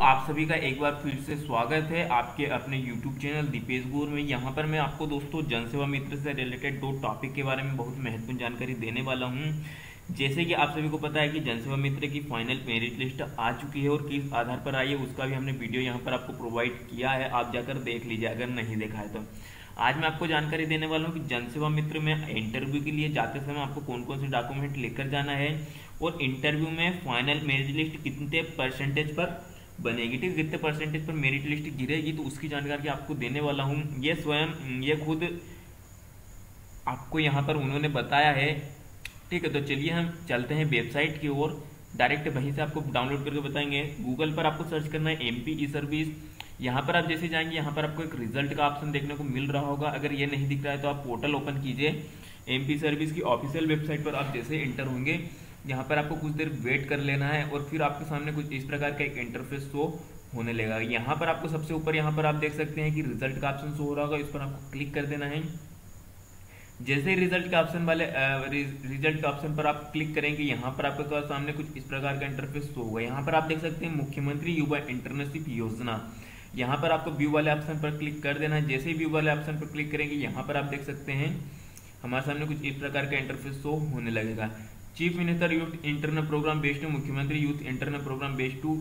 आप सभी का एक बार फिर से स्वागत है आपके अपने YouTube चैनल दीपेश गौर में। यहाँ पर मैं आपको दोस्तों जनसेवा मित्र से रिलेटेड दो टॉपिक के बारे में बहुत महत्वपूर्ण जानकारी देने वाला हूँ। जैसे कि आप सभी को पता है कि जनसेवा मित्र की फाइनल मेरिट लिस्ट आ चुकी है और किस आधार पर आई है, उसका भी हमने वीडियो यहाँ पर आपको प्रोवाइड किया है। आप जाकर देख लीजिए, अगर नहीं देखा है तो। आज मैं आपको जानकारी देने वाला हूँ कि जनसेवा मित्र में इंटरव्यू के लिए जाते समय आपको कौन कौन से डॉक्यूमेंट लेकर जाना है और इंटरव्यू में फाइनल मेरिट लिस्ट कितने परसेंटेज पर बनेगी ठीक कितने परसेंटेज पर मेरिट लिस्ट गिरेगी तो उसकी जानकारी आपको देने वाला हूँ। ये स्वयं, ये खुद आपको यहाँ पर उन्होंने बताया है। ठीक है तो चलिए हम चलते हैं वेबसाइट की ओर। डायरेक्ट वहीं से आपको डाउनलोड करके बताएँगे। गूगल पर आपको सर्च करना है एम पी सर्विस यहाँ पर आप जैसे जाएँगे, यहाँ पर आपको एक रिज़ल्ट का ऑप्शन देखने को मिल रहा होगा। अगर ये नहीं दिख रहा है तो आप पोर्टल ओपन कीजिए। एम पी सर्विस की ऑफिशियल वेबसाइट पर आप जैसे इंटर होंगे। यहाँ पर आपको कुछ देर वेट कर लेना है और फिर आपके सामने कुछ इस प्रकार का एक इंटरफेस शो होने लगेगा यहाँ पर आपको सबसे ऊपर यहाँ पर आप देख सकते हैं कि रिज़ल्ट का ऑप्शन शो हो रहा होगा, इस पर आपको क्लिक कर देना है। जैसे ही रिज़ल्ट के ऑप्शन वाले रिज़ल्ट के ऑप्शन पर आप क्लिक करेंगे, यहाँ पर आपके सामने कुछ इस प्रकार का इंटरफेस शो होगा। यहाँ पर आप देख सकते हैं मुख्यमंत्री युवा इंटर्नशिप योजना। यहाँ पर आपको व्यू वाले ऑप्शन पर क्लिक कर देना है। जैसे ही व्यू वाले ऑप्शन पर क्लिक करेंगे, यहाँ पर आप देख सकते हैं, हमारे सामने कुछ इस प्रकार का इंटरफेस शो होने लगेगा। Chief minister youth internal programme based two मुख्यमंत्री youth internal programme based two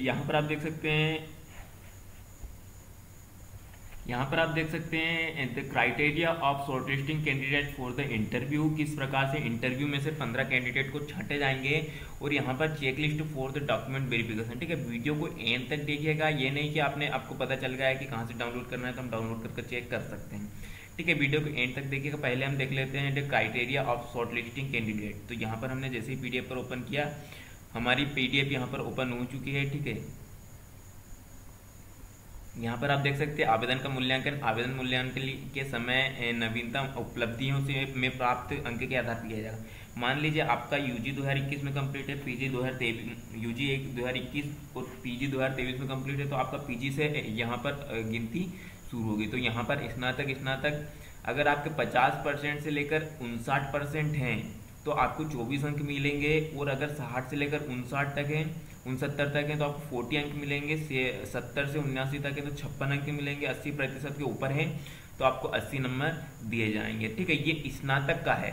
यहाँ पर आप देख सकते हैं, यहाँ पर आप देख सकते हैं the criteria of shortlisting candidate for the interview किस प्रकार से इंटरव्यू में से पंद्रह कैंडिडेट को छटे जाएँगे, और यहाँ पर check list for the document verification ठीक है वीडियो को एंड तक देखिएगा, ये नहीं कि आपने, आपको पता चल गया है कि कहाँ से डाउनलोड करना है तो हम डाउनलोड करके कर चेक कर सकते हैं। ठीक है वीडियो को एंड तक देखिएगा। पहले हम देख लेते हैं criteria of short listing candidate तो यहाँ पर हमने जैसे ही पीडीएफ पर ओपन किया, हमारी पीडीएफ यहाँ पर ओपन हो चुकी है, ठीक है। यहाँ पर आप देख सकते हैं, आवेदन का मूल्यांकन। आवेदन मूल्यांकन के समय नवीनतम उपलब्धियों से में प्राप्त अंक के आधार पर किया जाएगा। मान लीजिए आपका यूजी 2021 में कंप्लीट है पीजी 2023 यूजी एक 2021 और पीजी 2023 में कंप्लीट है तो आपका पीजी से यहाँ पर गिनती शुरू होगी। तो यहाँ पर स्नातक स्नातक, अगर आपके 50 परसेंट से लेकर उनसाठ परसेंट हैं तो आपको 24 अंक मिलेंगे, और अगर साठ से लेकर उनसाठ तक हैं, उनसत्तर तक हैं तो आपको फोर्टी अंक मिलेंगे सत्तर से उन्यासी तक है तो छप्पन अंक मिलेंगे, अस्सी प्रतिशत के ऊपर है तो आपको अस्सी नंबर दिए जाएँगे। ठीक है, ये स्नातक का है,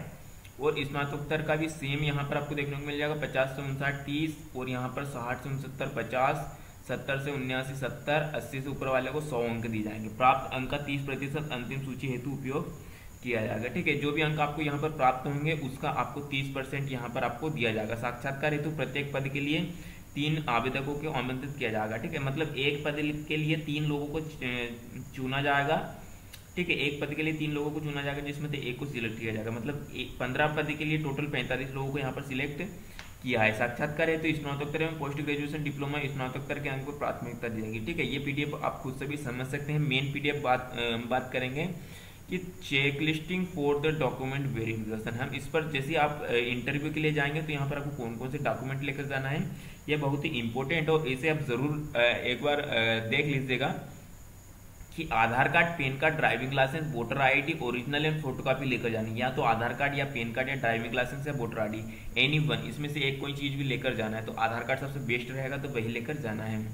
और स्नातकोत्तर का भी सेम यहाँ पर आपको देखने को मिल जाएगा, पचास से उनसाठ, तीस, और यहाँ पर साठ से उनसत्तर, पचास सत्तर से उन्यासी, सत्तर, अस्सी से ऊपर वाले को सौ अंक दिए जाएँगे। प्राप्त अंक का तीस प्रतिशत अंतिम सूची हेतु उपयोग किया जाएगा। ठीक है, जो भी अंक आपको यहाँ पर प्राप्त होंगे, उसका आपको तीस परसेंट यहाँ पर आपको दिया जाएगा। साक्षात्कार हेतु प्रत्येक पद के लिए तीन आवेदकों को आमंत्रित किया जाएगा। ठीक है मतलब एक पद के लिए तीन लोगों को चुना जाएगा। ठीक है, एक पद के लिए तीन लोगों को चुना जाएगा, जिसमें से एक को सिलेक्ट किया जाएगा। मतलब पंद्रह पद के लिए टोटल पैंतालीस लोगों को यहाँ पर सिलेक्ट किया है साक्षात्कार है तो स्नातकोत्तर एवं पोस्ट ग्रेजुएशन डिप्लोमा स्नातकोत्तर के अंक को प्राथमिकता दी जाएगी। ठीक है, ये पीडीएफ आप खुद से भी समझ सकते हैं। मेन पीडीएफ बात बात करेंगे कि check listing for the document verification हम इस पर जैसे आप इंटरव्यू के लिए जाएँगे तो यहाँ पर आपको कौन कौन से डॉक्यूमेंट लेकर जाना है, यह बहुत ही इंपॉर्टेंट और इसे आप ज़रूर एक बार देख लीजिएगा। कि Aadhaar card, PAN card, driving licence, voter ID, original and photocopy लेकर जानी। या तो आधार कार्ड या पैन कार्ड या ड्राइविंग लाइसेंस या वोटर आईडी, एनी वन, इसमें से एक कोई चीज़ भी लेकर जाना है तो आधार कार्ड सबसे बेस्ट रहेगा तो वही लेकर जाना है।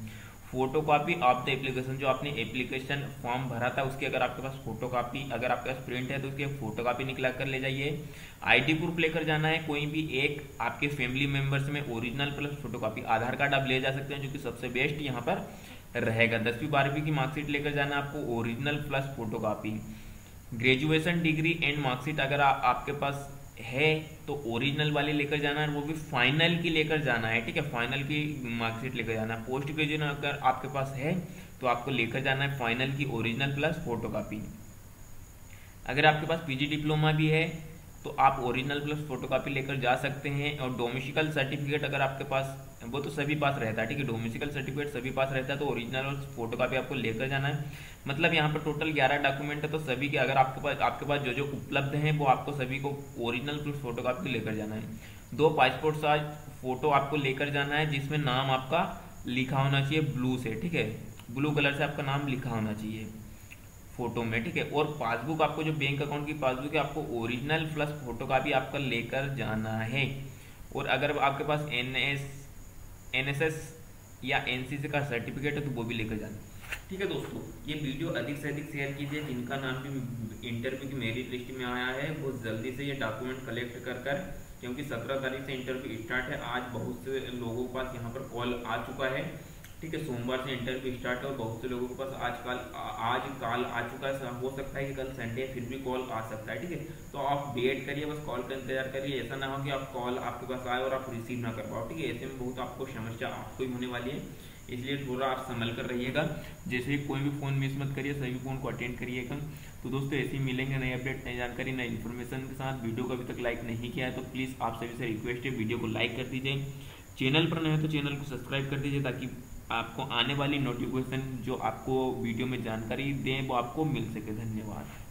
Photo copy of the application, जो आपने एप्लीकेशन फॉर्म भरा था, उसकी अगर आपके पास फ़ोटो कॉपी, अगर आपके पास प्रिंट है तो उसकी फ़ोटो कॉपी निकला कर ले जाइए। आईडी प्रूफ लेकर जाना है, कोई भी एक आपके फैमिली मेंबर्स में original plus photo copy, Aadhaar card आप ले जा सकते हैं, जो कि सबसे बेस्ट यहाँ पर रहेगा। दसवीं बारहवीं की मार्कशीट लेकर जाना आपको original plus photo graduation degree and mark sheet अगर आ, आपके पास है तो ओरिजिनल वाले लेकर जाना है वो भी फाइनल की लेकर जाना है ठीक है? फाइनल की मार्कशीट लेकर जाना है। पोस्ट ग्रेजुएशन अगर आपके पास है तो आपको लेकर जाना है फाइनल की ओरिजिनल प्लस फ़ोटो अगर आपके पास पीजी डिप्लोमा भी है तो आप ओरिजिनल प्लस फोटोकॉपी लेकर जा सकते हैं और डोमिसिकल सर्टिफिकेट अगर आपके पास, वो तो सभी पास रहता है, ठीक है? डोमिसिकल सर्टिफिकेट सभी पास रहता है तो ओरिजिनल और फोटोकॉपी आपको लेकर जाना है। मतलब यहाँ पर टोटल ग्यारह डॉक्यूमेंट है तो सभी के अगर आपके पास आपके पास जो जो उपलब्ध हैं, वो आपको सभी को ओरिजिनल प्लस फोटोकॉपी लेकर जाना है। दो पासपोर्ट साइज़ फ़ोटो आपको लेकर जाना है, जिसमें नाम आपका लिखा होना चाहिए ब्लू से, ठीक है? ब्लू कलर से आपका नाम लिखा होना चाहिए। फ़ोटो में, ठीक है? और पासबुक, आपको जो बैंक अकाउंट की पासबुक है, आपको ओरिजिनल प्लस फ़ोटो का भी आपका लेकर जाना है। और अगर आपके पास N S N S S या एनसीसी का सर्टिफिकेट है तो वो भी लेकर जाना। ठीक है दोस्तों, ये वीडियो अधिक से अधिक शेयर कीजिए। जिनका नाम भी इंटरव्यू की मेरिट लिस्ट में आया है, वो जल्दी से ये डॉक्यूमेंट कलेक्ट कर कर, क्योंकि सत्रह तारीख से इंटरव्यू स्टार्ट है, आज बहुत से लोगों के पास यहाँ पर कॉल आ चुका है। ठीक है, सोमवार से इंटरव्यू स्टार्ट है और बहुत से लोगों के पास आज कल आज काल आ चुका है हो सकता है कि कल संडे फिर भी कॉल आ सकता है, ठीक है? तो आप वेट करिए, बस कॉल का इंतज़ार करिए, ऐसा ना हो कि आप कॉल आपके पास आए और आप रिसीव ना कर पाओ, ठीक है? ऐसे में बहुत आपको समस्या आपको ही होने वाली है, इसलिए थोड़ा आप संभल कर रहिएगा। जैसे ही कोई भी फ़ोन मिस मत करिए, सभी फ़ोन को अटेंड करिएगा। तो दोस्तों, ऐसे ही मिलेंगे नई अपडेट नई जानकारी नई इन्फॉर्मेशन के साथ। वीडियो को अभी तक लाइक नहीं किया है तो प्लीज़ आप सभी से रिक्वेस्ट है, वीडियो को लाइक कर दीजिए। चैनल पर नए तो चैनल को सब्सक्राइब कर दीजिए, ताकि आपको आने वाली नोटिफिकेशन जो आपको वीडियो में जानकारी दें, वो आपको मिल सके। धन्यवाद।